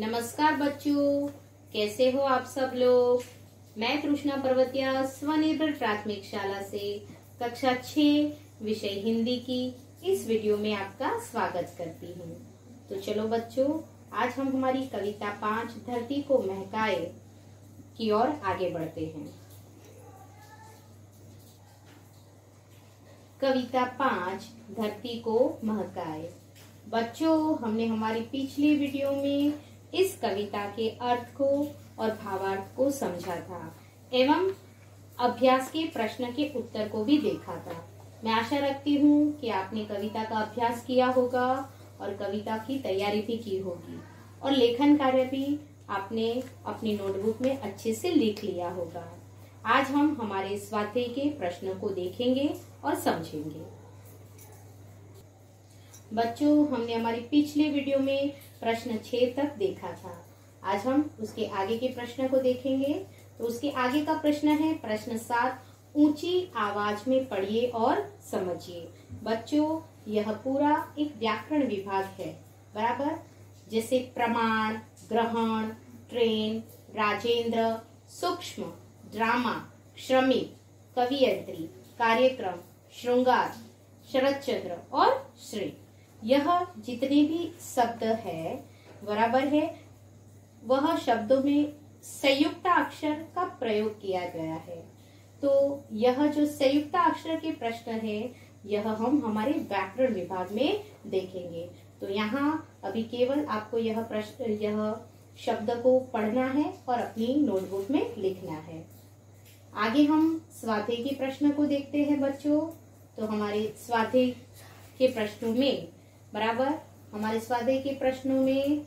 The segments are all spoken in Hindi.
नमस्कार बच्चों, कैसे हो आप सब लोग? मैं कृष्णा पर्वतिया, स्वनिर्भर प्राथमिक शाला से कक्षा छ विषय हिंदी की इस वीडियो में आपका स्वागत करती हूँ। तो चलो बच्चों, आज हम हमारी कविता पाँच, धरती को महकाए की ओर आगे बढ़ते हैं। कविता पाँच, धरती को महकाए। बच्चों, हमने हमारी पिछली वीडियो में इस कविता के अर्थ को और भावार्थ को समझा था, एवं अभ्यास के प्रश्न के उत्तर को भी देखा था। मैं आशा रखती हूँ कि आपने कविता का अभ्यास किया होगा और कविता की तैयारी भी की होगी, और लेखन कार्य भी आपने अपनी नोटबुक में अच्छे से लिख लिया होगा। आज हम हमारे स्वाध्याय के प्रश्नों को देखेंगे और समझेंगे। बच्चों, हमने हमारी पिछले वीडियो में प्रश्न छह तक देखा था। आज हम उसके आगे के प्रश्न को देखेंगे। तो उसके आगे का प्रश्न है, प्रश्न सात, ऊँची आवाज़ में पढ़िए और समझिए। बच्चों, यह पूरा एक व्याकरण विभाग है, बराबर? जैसे प्रमाण, ग्रहण, ट्रेन, राजेंद्र, सूक्ष्म, ड्रामा, श्रमिक, कवियंत्री, कार्यक्रम, श्रृंगार शरद चंद्र और श्री। यह जितने भी शब्द है, बराबर है, वह शब्दों में संयुक्त अक्षर का प्रयोग किया गया है। तो यह जो संयुक्त अक्षर के प्रश्न है, यह हम हमारे व्याकरण विभाग में देखेंगे। तो यहाँ अभी केवल आपको यह प्रश्न यह शब्द को पढ़ना है और अपनी नोटबुक में लिखना है। आगे हम स्वाध्याय के प्रश्न को देखते हैं, बच्चों। तो हमारे स्वाध्याय के प्रश्नों में बराबर? हमारे स्वाध्याय के प्रश्नों में,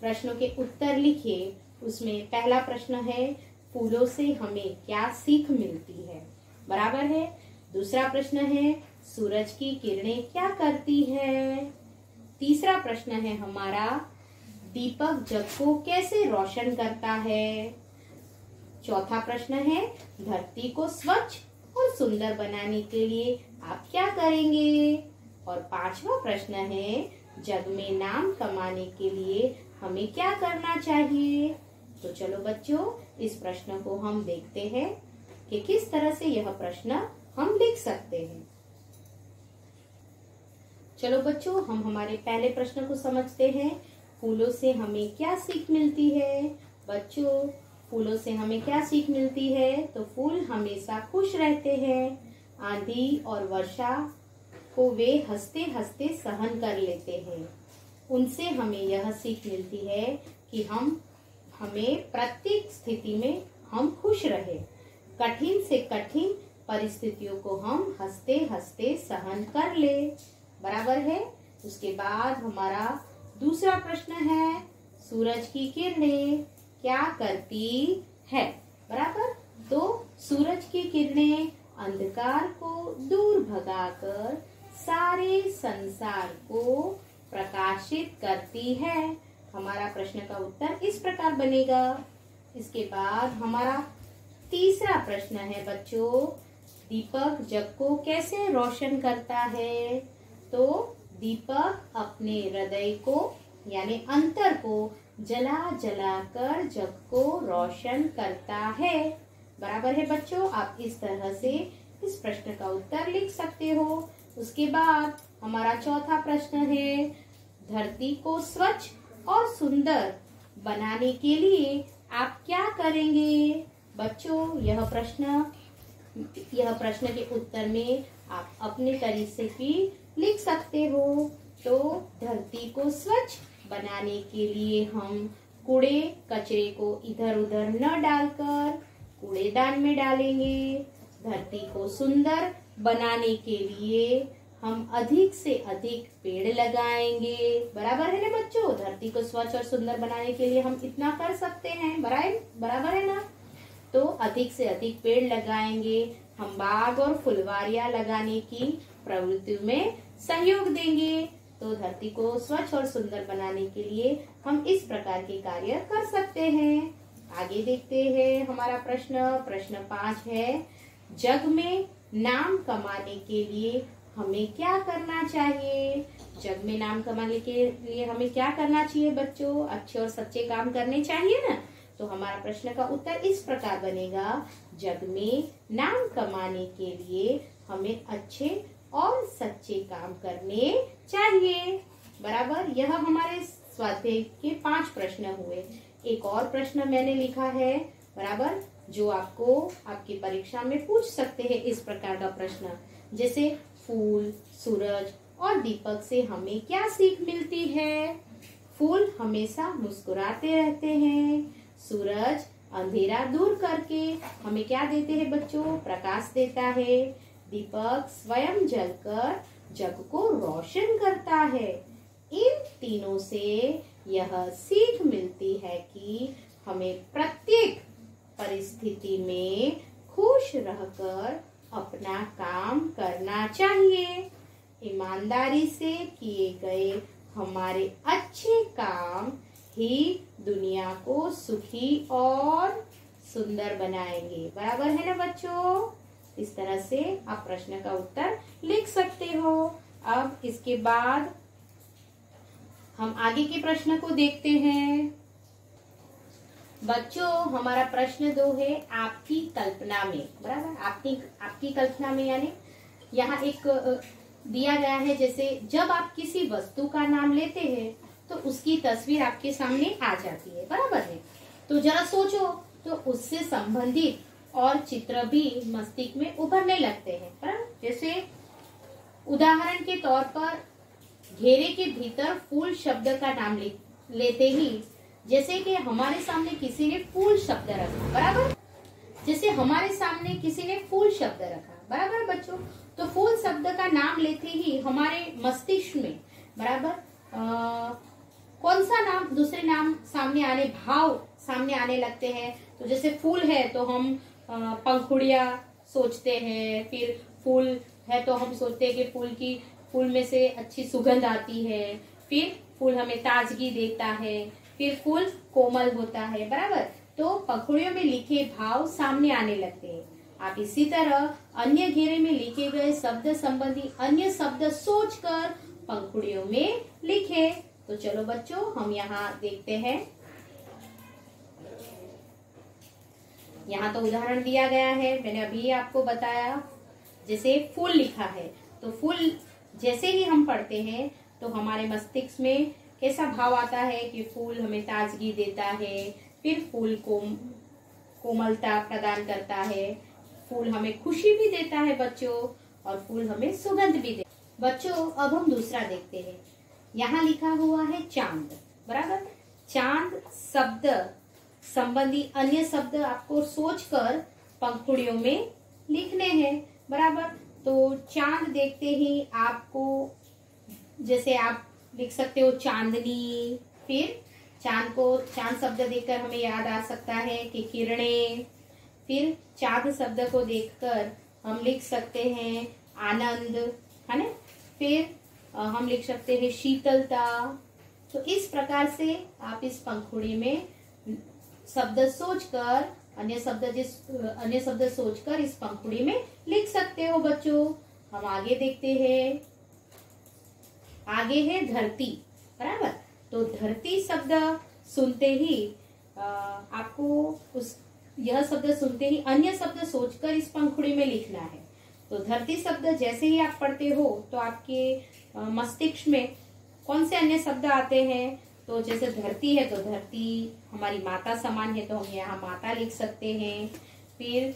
प्रश्नों के उत्तर लिखिए। उसमें पहला प्रश्न है, फूलों से हमें क्या सीख मिलती है? बराबर है? दूसरा प्रश्न है, सूरज की किरणें क्या करती है? तीसरा प्रश्न है हमारा, दीपक जग को कैसे रोशन करता है? चौथा प्रश्न है, धरती को स्वच्छ और सुंदर बनाने के लिए आप क्या करेंगे? और पांचवा प्रश्न है जग में नाम कमाने के लिए हमें क्या करना चाहिए? तो चलो बच्चों, इस प्रश्न को हम देखते हैं कि किस तरह से यह प्रश्न हम लिख सकते हैं। चलो बच्चों, हम हमारे पहले प्रश्न को समझते हैं। फूलों से हमें क्या सीख मिलती है? बच्चों, फूलों से हमें क्या सीख मिलती है? तो फूल हमेशा खुश रहते हैं। आंधी और वर्षा को वे हँसते हँसते सहन कर लेते हैं। उनसे हमें यह सीख मिलती है कि हम, हमें प्रत्येक स्थिति में हम खुश रहे। कठिन से कठिन परिस्थितियों को हम हँसते हँसते सहन कर ले। बराबर है? उसके बाद हमारा दूसरा प्रश्न है, सूरज की किरणें क्या करती है? बराबर? तो सूरज की किरणें अंधकार को दूर भगाकर सारे संसार को प्रकाशित करती है। हमारा प्रश्न का उत्तर इस प्रकार बनेगा। इसके बाद हमारा तीसरा प्रश्न है, बच्चों, दीपक जग को कैसे रोशन करता है? तो दीपक अपने हृदय को, यानी अंतर को जला जला कर जग को रोशन करता है। बराबर है बच्चों, आप इस तरह से इस प्रश्न का उत्तर लिख सकते हो। उसके बाद हमारा चौथा प्रश्न है, धरती को स्वच्छ और सुंदर बनाने के लिए आप क्या करेंगे? बच्चों, यह प्रश्न यह प्रश्न के उत्तर में आप अपने तरीके भी लिख सकते हो। तो धरती को स्वच्छ बनाने के लिए हम कूड़े कचरे को इधर उधर न डालकर कूड़ेदान में डालेंगे। धरती को सुंदर बनाने के लिए हम अधिक से अधिक पेड़ लगाएँगे। बराबर है ना बच्चों? धरती को स्वच्छ और सुंदर बनाने के लिए हम इतना कर सकते हैं। बराबर है ना? तो अधिक से अधिक पेड़ लगाएँगे। हम बाग और फुलवारियाँ लगाने की प्रवृत्ति में सहयोग देंगे। तो धरती को स्वच्छ और सुंदर बनाने के लिए हम इस प्रकार के कार्य कर सकते हैं। आगे देखते हैं हमारा प्रश्न। प्रश्न पाँच है, जग में नाम कमाने के लिए हमें क्या करना चाहिए? जग में नाम कमाने के लिए हमें क्या करना चाहिए बच्चों? अच्छे और सच्चे काम करने चाहिए ना? तो हमारा प्रश्न का उत्तर इस प्रकार बनेगा। जग में नाम कमाने के लिए हमें अच्छे और सच्चे काम करने चाहिए। बराबर? यह हमारे स्वाध्याय के पाँच प्रश्न हुए। एक और प्रश्न मैंने लिखा है। बराबर? जो आपको आपकी परीक्षा में पूछ सकते हैं इस प्रकार का प्रश्न। जैसे फूल, सूरज और दीपक से हमें क्या सीख मिलती है? फूल हमेशा मुस्कुराते रहते हैं। सूरज अंधेरा दूर करके हमें क्या देते हैं बच्चों? प्रकाश देता है। दीपक स्वयं जलकर जग को रोशन करता है। इन तीनों से यह सीख मिलती है कि हमें प्रत्येक परिस्थिति में खुश रहकर अपना काम करना चाहिए। ईमानदारी से किए गए हमारे अच्छे काम ही दुनिया को सुखी और सुंदर बनाएँगे। बराबर है ना बच्चों? इस तरह से आप प्रश्न का उत्तर लिख सकते हो। अब इसके बाद हम आगे के प्रश्न को देखते हैं। बच्चों, हमारा प्रश्न दो है आपकी कल्पना में। बराबर? आपकी आपकी कल्पना में यानी? यहाँ एक दिया गया है जैसे, जब आप किसी वस्तु का नाम लेते हैं तो उसकी तस्वीर आपके सामने आ जाती है। बराबर है? तो जरा सोचो तो उससे संबंधित और चित्र भी मस्तिष्क में उभरने लगते हैं। बराबर? जैसे, उदाहरण के तौर पर, घेरे के भीतर फूल शब्द का नाम लेते ही जैसे कि हमारे सामने किसी ने फूल शब्द रखा, बराबर? जैसे हमारे सामने किसी ने फूल शब्द रखा, बराबर बच्चों? तो फूल शब्द का नाम लेते ही हमारे मस्तिष्क में, बराबर? कौन सा नाम? दूसरे नाम सामने आने, भाव सामने आने लगते हैं। तो जैसे फूल है तो हम पंखुड़िया सोचते हैं, फिर फूल है तो हम सोचते हैं कि फूल की, फूल में से अच्छी सुगंध आती है। फिर फूल हमें ताजगी देता है। फिर फूल कोमल होता है, बराबर? तो पखड़ियों में लिखे भाव सामने आने लगते हैं। आप इसी तरह अन्य घेरे में लिखे गए शब्द संबंधी अन्य शब्द सोचकर पंखुड़ियों में लिखे। तो चलो बच्चों, हम यहाँ देखते हैं। यहाँ तो उदाहरण दिया गया है, मैंने अभी आपको बताया जैसे फूल लिखा है। तो फूल जैसे ही हम पढ़ते हैं तो हमारे मस्तिष्क में कैसा भाव आता है कि फूल हमें ताजगी देता है, फिर फूल को कोमलता प्रदान करता है। फूल हमें खुशी भी देता है बच्चों, और फूल हमें सुगंध भी दे बच्चों, अब हम दूसरा देखते हैं। यहाँ लिखा हुआ है चाँद, बराबर? चाँद शब्द, संबंधी अन्य शब्द आपको सोचकर पंखुड़ियों में लिखने हैं, बराबर? तो चाँद देखते ही आपको, जैसे आप लिख सकते हो चांदनी। फिर चाँद को चाँद शब्द देखकर हमें याद आ सकता है कि किरणें। फिर चाँद शब्द को देखकर हम लिख सकते हैं आनंद, है ना? फिर हम लिख सकते हैं शीतलता। तो इस प्रकार से आप इस पंखुड़ी में शब्द सोचकर, अन्य शब्द जिस, अन्य शब्द सोचकर इस पंखुड़ी में लिख सकते हो बच्चों। हम आगे देखते हैं। आगे है धरती, बराबर? तो धरती शब्द सुनते ही आपको उस, यह शब्द सुनते ही अन्य शब्द सोचकर इस पंखुड़ी में लिखना है। तो धरती शब्द जैसे ही आप पढ़ते हो तो आपके मस्तिष्क में कौन से अन्य शब्द आते हैं? तो जैसे धरती है तो धरती हमारी माता समान है तो हम यहाँ माता लिख सकते हैं। फिर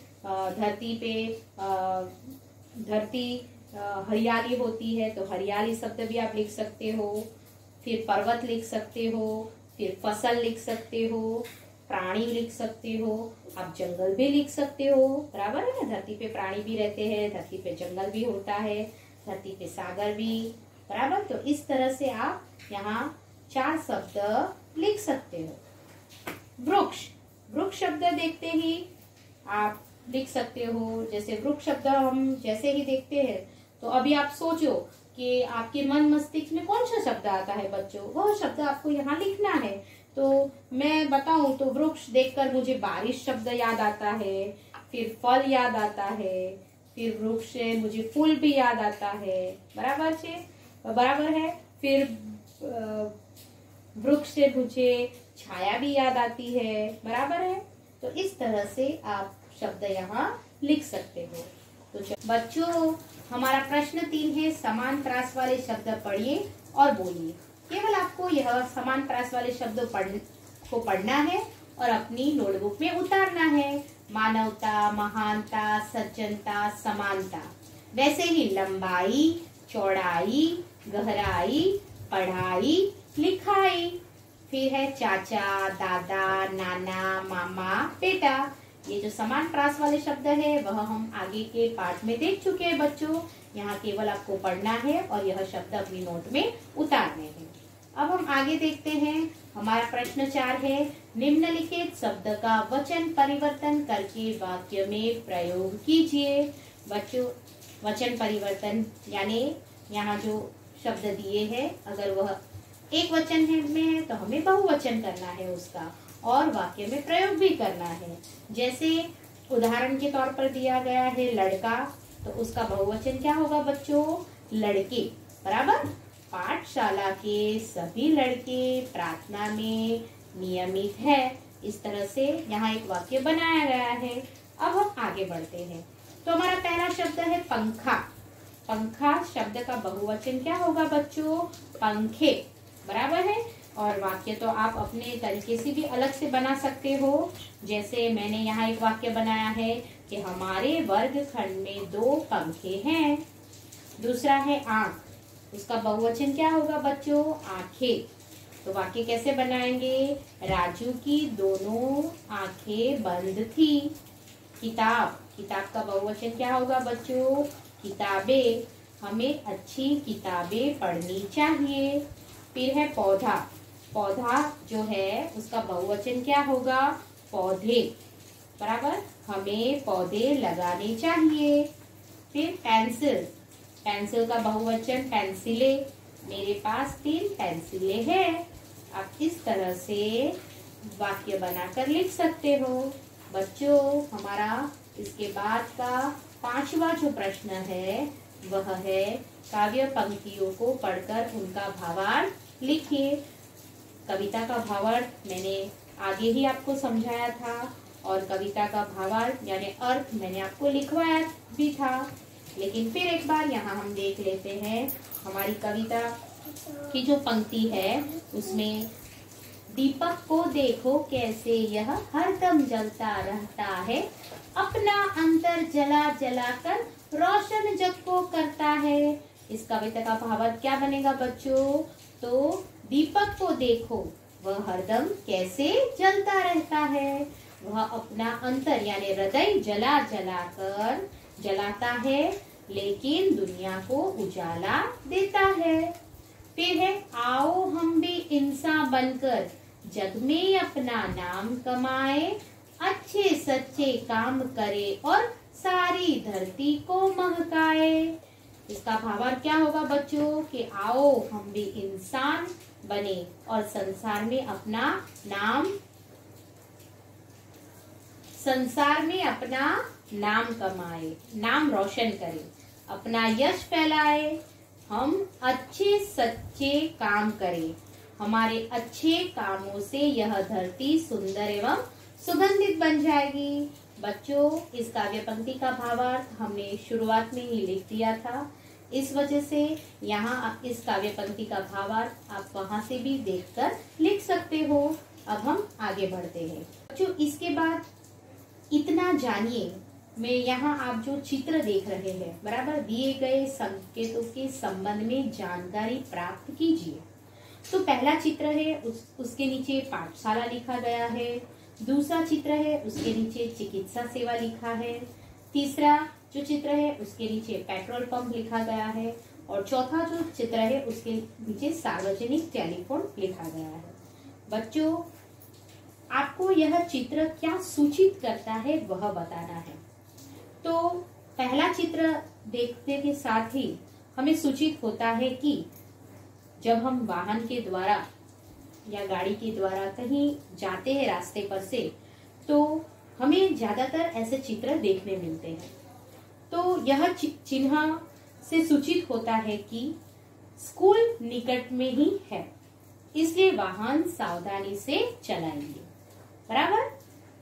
धरती पे धरती हरियाली होती है तो हरियाली शब्द भी आप लिख सकते हो, फिर पर्वत लिख सकते हो, फिर फ़सल लिख सकते हो, प्राणी लिख सकते हो, आप जंगल भी लिख सकते हो, बराबर है ना? धरती पे प्राणी भी रहते हैं, धरती पे जंगल भी होता है, धरती पे सागर भी, बराबर? तो इस तरह से आप यहाँ चार शब्द लिख सकते हो। वृक्ष वृक्ष शब्द देखते ही आप लिख सकते हो, जैसे वृक्ष शब्द हम जैसे ही देखते हैं तो अभी आप सोचो कि आपके मन मस्तिष्क में कौन सा शब्द आता है बच्चों? वह शब्द आपको यहाँ लिखना है। तो मैं बताऊँ तो वृक्ष देखकर मुझे बारिश शब्द याद आता है, फिर फल याद आता है, फिर वृक्ष मुझे फूल भी याद आता है। बराबर से बराबर है। फिर वृक्ष से मुझे छाया भी याद आती है। बराबर है? तो इस तरह से आप शब्द यहाँ लिख सकते हो। तो बच्चों, हमारा प्रश्न तीन है, समान प्रास वाले शब्द पढ़िए और बोलिए। केवल आपको यह समान प्रास वाले शब्द पढ़ को पढ़ना है और अपनी नोटबुक में उतारना है। मानवता, महानता, सज्जनता, समानता। वैसे ही लंबाई, चौड़ाई, गहराई, पढ़ाई, लिखाई। फिर है चाचा, दादा, नाना, मामा, बेटा। ये जो समान प्रास वाले शब्द है, वह हम आगे के पाठ में देख चुके हैं बच्चों। यहाँ केवल आपको पढ़ना है और यह शब्द अपनी नोट में उतारने हैं। अब हम आगे देखते हैं। हमारा प्रश्न चार है, निम्नलिखित शब्द का वचन परिवर्तन करके वाक्य में प्रयोग कीजिए। बच्चों, वचन परिवर्तन, यानी यहाँ जो शब्द दिए हैं, अगर वह एक वचन में है तो हमें बहुवचन करना है उसका। और वाक्य में प्रयोग भी करना है। जैसे उदाहरण के तौर पर दिया गया है लड़का तो उसका बहुवचन क्या होगा बच्चों? लड़के, बराबर? पाठशाला के सभी लड़के प्रार्थना में नियमित है। इस तरह से यहाँ एक वाक्य बनाया गया है। अब हम आगे बढ़ते हैं। तो हमारा पहला शब्द है पंखा। पंखा शब्द का बहुवचन क्या होगा बच्चों? पंखे, बराबर है? और वाक्य तो आप अपने तरीके से भी अलग से बना सकते हो। जैसे मैंने यहाँ एक वाक्य बनाया है कि हमारे वर्ग खंड में दो पंखे हैं। दूसरा है आँख। उसका बहुवचन क्या होगा बच्चों? आँखें। तो वाक्य कैसे बनाएँगे? राजू की दोनों आँखें बंद थी। किताब। किताब का बहुवचन क्या होगा बच्चों? किताबें। हमें अच्छी किताबें पढ़नी चाहिए। फिर है पौधा। पौधा जो है, उसका बहुवचन क्या होगा? पौधे। बराबर? हमें पौधे लगाने चाहिए। फिर पेंसिल पेंसिल का बहुवचन पेंसिले मेरे पास तीन पेंसिले हैं। आप इस तरह से वाक्य बनाकर लिख सकते हो। बच्चों, हमारा इसके बाद का पांचवा जो प्रश्न है, वह है काव्य पंक्तियों को पढ़कर उनका भावार्थ लिखिए। कविता का भावार्थ मैंने आगे ही आपको समझाया था और कविता का भावार्थ यानी अर्थ मैंने आपको लिखवाया भी था। लेकिन फिर एक बार यहाँ हम देख लेते हैं, हमारी कविता की जो पंक्ति है, उसमें दीपक को देखो कैसे यह हरदम जलता रहता है। अपना अंतर जला जला कर रोशन जग को करता है। इस कविता का भावार्थ क्या बनेगा बच्चों? तो दीपक को देखो, वह हरदम कैसे जलता रहता है। वह अपना अंतर, यानी हृदय, जला जला कर जलाता है, लेकिन दुनिया को उजाला देता है। फिर है, आओ हम भी इंसान बनकर जग में अपना नाम कमाए, अच्छे सच्चे काम करे और सारी धरती को महकाए। इसका भावार्थ क्या होगा बच्चों? कि आओ हम भी इंसान बने और संसार में अपना नाम, संसार में अपना नाम कमाए, नाम रोशन करे। अपना यश फैलाए, हम अच्छे सच्चे काम करें। हमारे अच्छे कामों से यह धरती सुंदर एवं सुगंधित बन जाएगी। बच्चों, इस काव्य पंक्ति का भावार्थ हमने शुरुआत में ही लिख दिया था। इस वजह से यहाँ आप इस काव्य पंक्ति का भावार्थ आप वहाँ से भी देखकर लिख सकते हो। अब हम आगे बढ़ते हैं। जो इसके बाद इतना जानिए मैं यहाँ आप जो चित्र देख रहे हैं बराबर दिए गए संकेतों के संबंध में जानकारी प्राप्त कीजिए। तो पहला चित्र है उस, उसके नीचे पाठशाला लिखा गया है। दूसरा चित्र है उसके नीचे चिकित्सा सेवा लिखा है। तीसरा जो चित्र है, उसके नीचे पेट्रोल पंप लिखा गया है और चौथा जो चित्र है, उसके नीचे सार्वजनिक टेलीफोन लिखा गया है। बच्चों, आपको यह चित्र क्या सूचित करता है, वह बताना है। तो पहला चित्र देखने के साथ ही हमें सूचित होता है कि जब हम वाहन के द्वारा या गाड़ी के द्वारा कहीं जाते हैं रास्ते पर से तो हमें ज़्यादातर ऐसे चित्र देखने मिलते हैं। तो यह चिन्ह से सूचित होता है कि स्कूल निकट में ही है। इसलिए वाहन सावधानी से चलाएँगे। बराबर?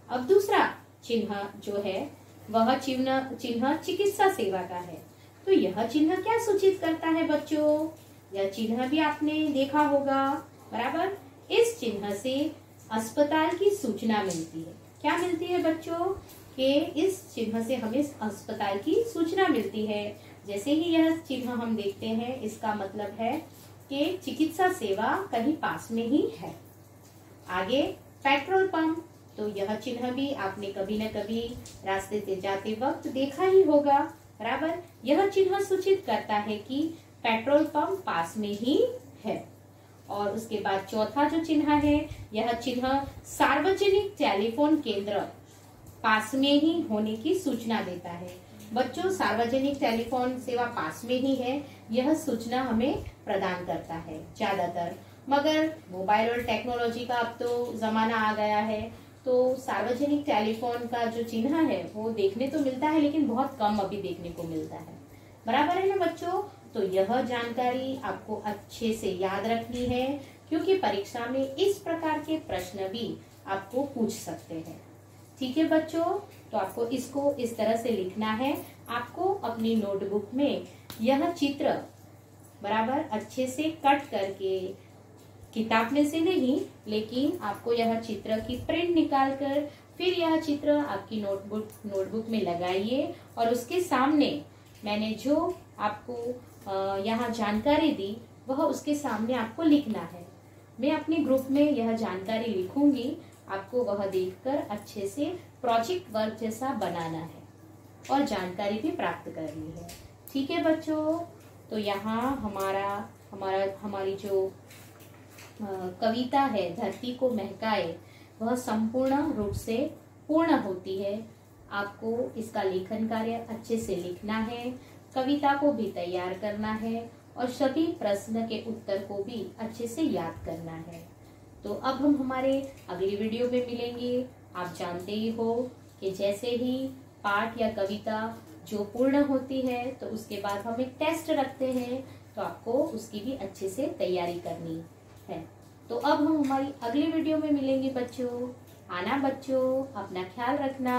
अब दूसरा चिन्ह जो है, वह चिन्ह चिन्ह चिकित्सा सेवा का है। तो यह चिन्ह क्या सूचित करता है बच्चों? यह चिन्ह भी आपने देखा होगा। बराबर? इस चिन्ह से अस्पताल की सूचना मिलती है। क्या मिलती है बच्चों? के इस चिन्ह से हमें अस्पताल की सूचना मिलती है। जैसे ही यह चिन्ह हम देखते हैं, इसका मतलब है कि चिकित्सा सेवा कहीं पास में ही है। आगे, पेट्रोल पंप। तो यह चिन्ह भी आपने कभी न कभी रास्ते से जाते वक्त देखा ही होगा। बराबर? यह चिन्ह सूचित करता है कि पेट्रोल पंप पास में ही है। और उसके बाद चौथा जो चिन्ह है, यह चिन्ह सार्वजनिक टेलीफोन केंद्र पास में ही होने की सूचना देता है। बच्चों, सार्वजनिक टेलीफोन सेवा पास में ही है, यह सूचना हमें प्रदान करता है ज़्यादातर। मगर मोबाइल और टेक्नोलॉजी का अब तो जमाना आ गया है तो सार्वजनिक टेलीफोन का जो चिन्ह है, वो देखने तो मिलता है, लेकिन बहुत कम अभी देखने को मिलता है। बराबर है ना बच्चों? तो यह जानकारी आपको अच्छे से याद रखनी है, क्योंकि परीक्षा में इस प्रकार के प्रश्न भी आपको पूछ सकते हैं। ठीक है बच्चों? तो आपको इसको इस तरह से लिखना है। आपको अपनी नोटबुक में यह चित्र बराबर अच्छे से कट करके किताब में से नहीं, लेकिन आपको यह चित्र की प्रिंट निकाल कर फिर यह चित्र आपकी नोटबुक नोटबुक में लगाइए और उसके सामने मैंने जो आपको यहाँ जानकारी दी, वह उसके सामने आपको लिखना है। मैं अपने ग्रुप में यह जानकारी लिखूँगी, आपको वह देखकर अच्छे से प्रोजेक्ट वर्क जैसा बनाना है और जानकारी भी प्राप्त करनी है। ठीक है बच्चों? तो यहाँ हमारा हमारा, हमारी जो कविता है, धरती को महकाए, वह संपूर्ण रूप से पूर्ण होती है। आपको इसका लेखन कार्य अच्छे से लिखना है। कविता को भी तैयार करना है और सभी प्रश्न के उत्तर को भी अच्छे से याद करना है। तो अब हम हमारे अगली वीडियो में मिलेंगे। आप जानते ही हो कि जैसे ही पाठ या कविता जो पूर्ण होती है तो उसके बाद हम एक टेस्ट रखते हैं तो आपको उसकी भी अच्छे से तैयारी करनी है। तो अब हम हमारी अगली वीडियो में मिलेंगे बच्चों। आना बच्चों, अपना ख्याल रखना।